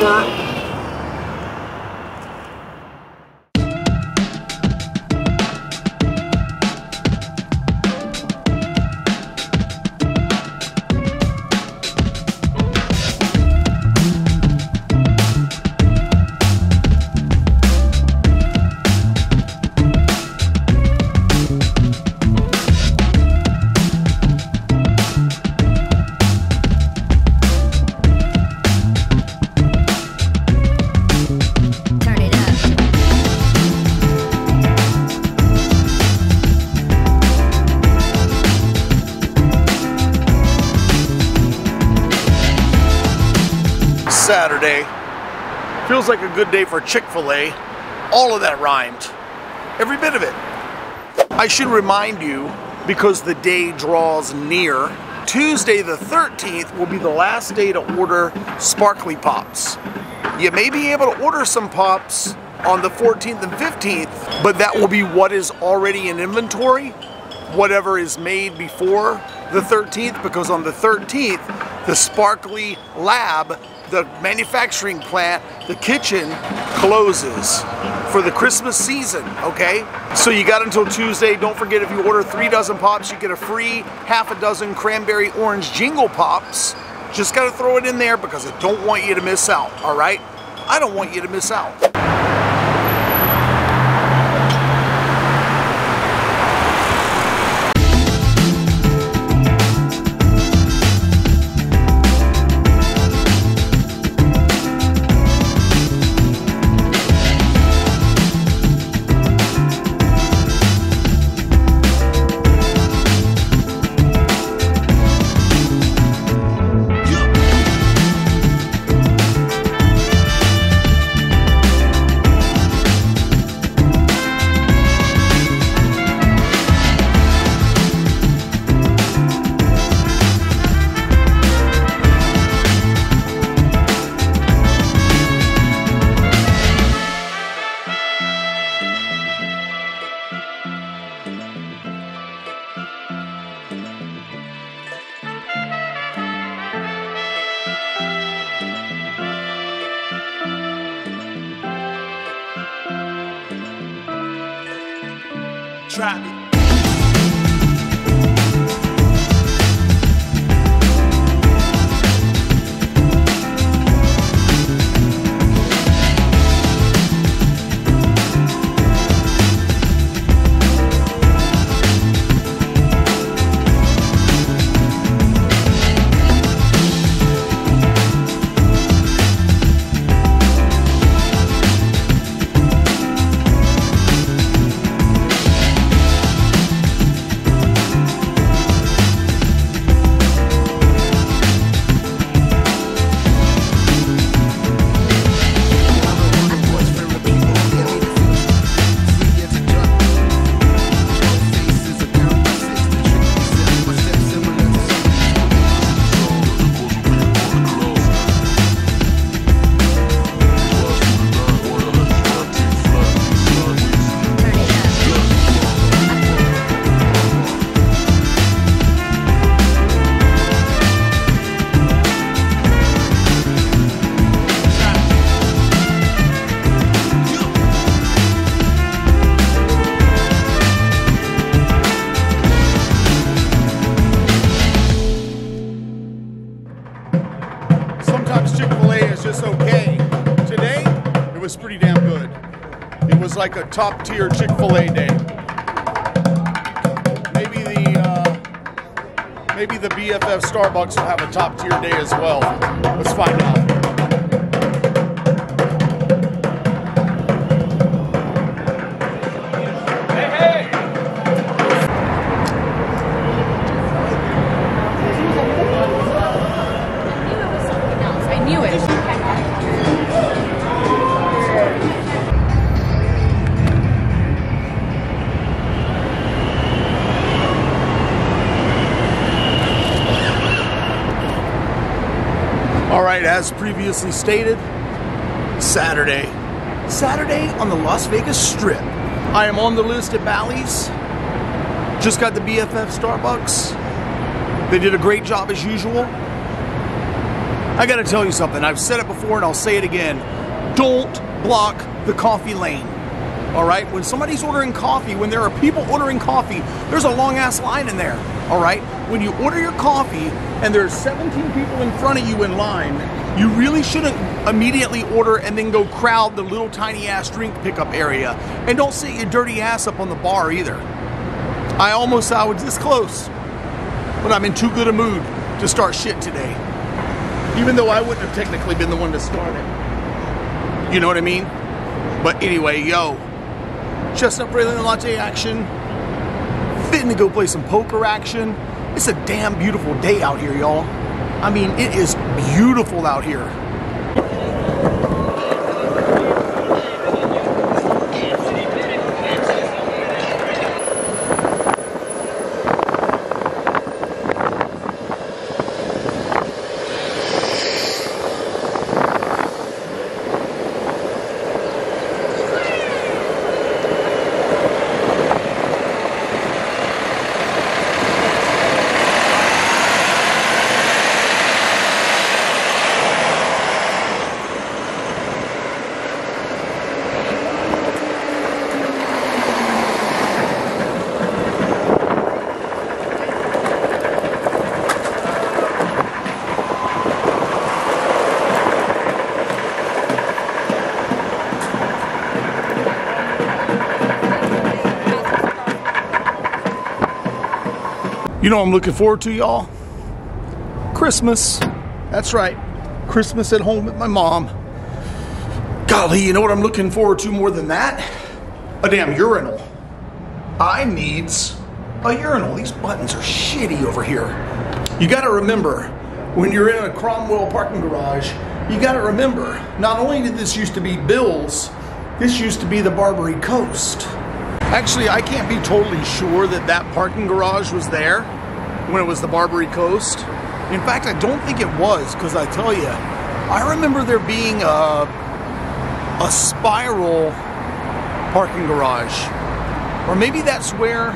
да. Saturday. Feels like a good day for Chick fil A. All of that rhymed. Every bit of it. I should remind you, because the day draws near, Tuesday the 13th will be the last day to order SPRKLi pops. You may be able to order some pops on the 14th and 15th, but that will be what is already in inventory, whatever is made before the 13th, because on the 13th, the SPRKLi Lab, the manufacturing plant, the kitchen closes for the Christmas season, okay? So you got until Tuesday. Don't forget if you order three dozen pops, you get a free half a dozen cranberry orange jingle pops. Just gotta throw it in there because I don't want you to miss out, all right? I don't want you to miss out. It. Was like a top tier Chick fil A day. Maybe the, uh, maybe the BFF Starbucks will have a top tier day as well. Let's find out. All right, as previously stated, Saturday. Saturday on the Las Vegas Strip. I am on the list at Bally's. Just got the BFF Starbucks. They did a great job as usual. I gotta tell you something. I've said it before and I'll say it again. Don't block the coffee lane. All right? When somebody's ordering coffee, when there are people ordering coffee, there's a long ass line in there. All right? When you order your coffee and there's 17 people in front of you in line, you really shouldn't immediately order and then go crowd the little tiny ass drink pickup area. And don't sit your dirty ass up on the bar either. I almost I was this close, but I'm in too good a mood to start shit today. Even though I wouldn't have technically been the one to start it. You know what I mean? But anyway, yo, chestnut praline latte action. Fitting to go play some poker action. It's a damn beautiful day out here, y'all. I mean, it is beautiful out here. You know I'm looking forward to, y'all? Christmas. That's right. Christmas at home with my mom. Golly, you know what I'm looking forward to more than that? A damn urinal. I needs a urinal. These buttons are shitty over here. You gotta remember, when you're in a Cromwell parking garage, you gotta remember, not only did this used to be Bill's, this used to be the Barbary Coast. Actually, I can't be totally sure that that parking garage was there when it was the Barbary Coast. In fact, I don't think it was, because I tell you, I remember there being a, a spiral parking garage. Or maybe that's where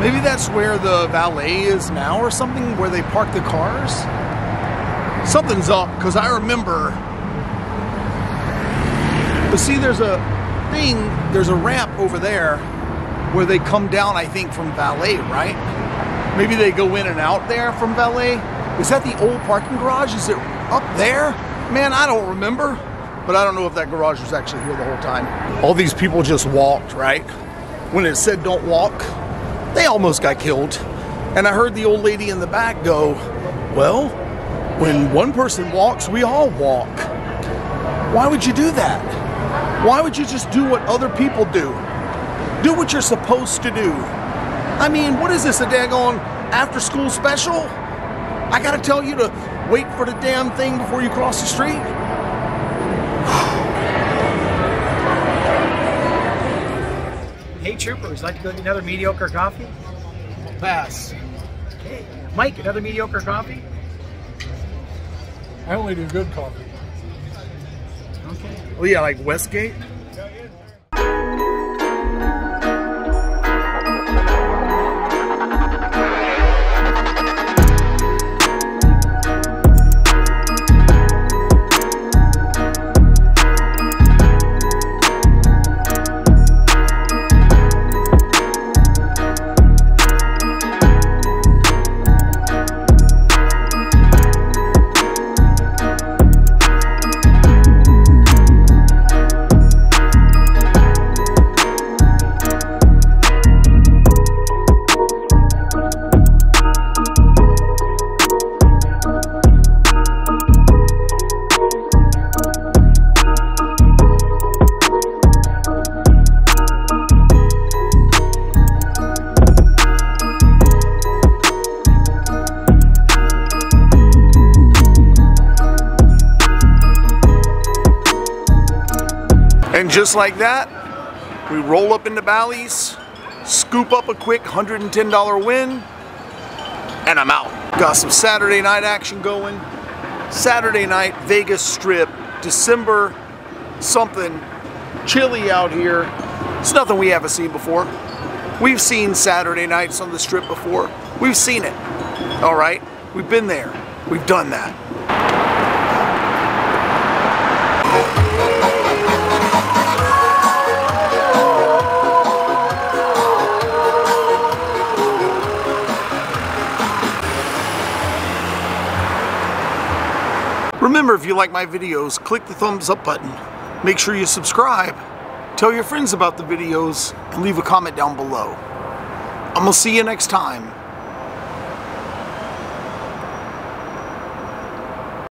maybe that's where the valet is now or something where they park the cars. Something's up because I remember but see there's a thing, there's a ramp over there where they come down, I think, from Valet, right? Maybe they go in and out there from Valet. Is that the old parking garage? Is it up there? Man, I don't remember. But I don't know if that garage was actually here the whole time. All these people just walked, right? When it said don't walk, they almost got killed. And I heard the old lady in the back go, Well, when one person walks, we all walk. Why would you do that? Why would you just do what other people do? Do what you're supposed to do. I mean, what is this, a daggone after school special? I gotta tell you to wait for the damn thing before you cross the street? Hey troopers, like to go get another mediocre coffee? Pass. Hey, Mike, another mediocre coffee? I only do good coffee. Okay. Oh yeah, like Westgate? Just like that, we roll up into Bally's, scoop up a quick $110 win, and I'm out. Got some Saturday night action going. Saturday night, Vegas Strip, December something, chilly out here. It's nothing we haven't seen before. We've seen Saturday nights on the strip before. We've seen it. All right? We've been there. We've done that. If you like my videos, click the thumbs up button. Make sure you subscribe. Tell your friends about the videos and leave a comment down below. I'm gonna see you next time.